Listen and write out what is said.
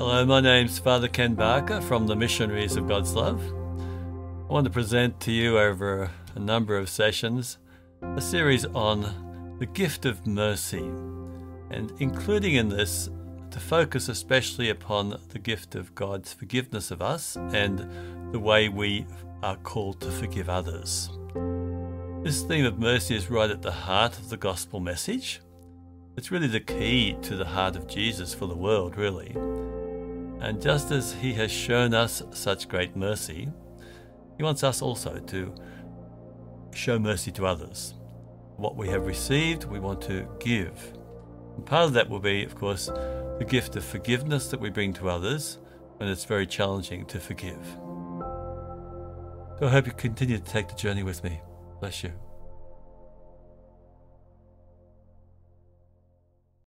Hello, my name's Father Ken Barker from the Missionaries of God's Love. I want to present to you over a number of sessions a series on the gift of mercy, and including in this to focus especially upon the gift of God's forgiveness of us and the way we are called to forgive others. This theme of mercy is right at the heart of the gospel message. It's really the key to the heart of Jesus for the world, really. And just as He has shown us such great mercy, He wants us also to show mercy to others. What we have received, we want to give. And part of that will be, of course, the gift of forgiveness that we bring to others when it's very challenging to forgive. So I hope you continue to take the journey with me. Bless you.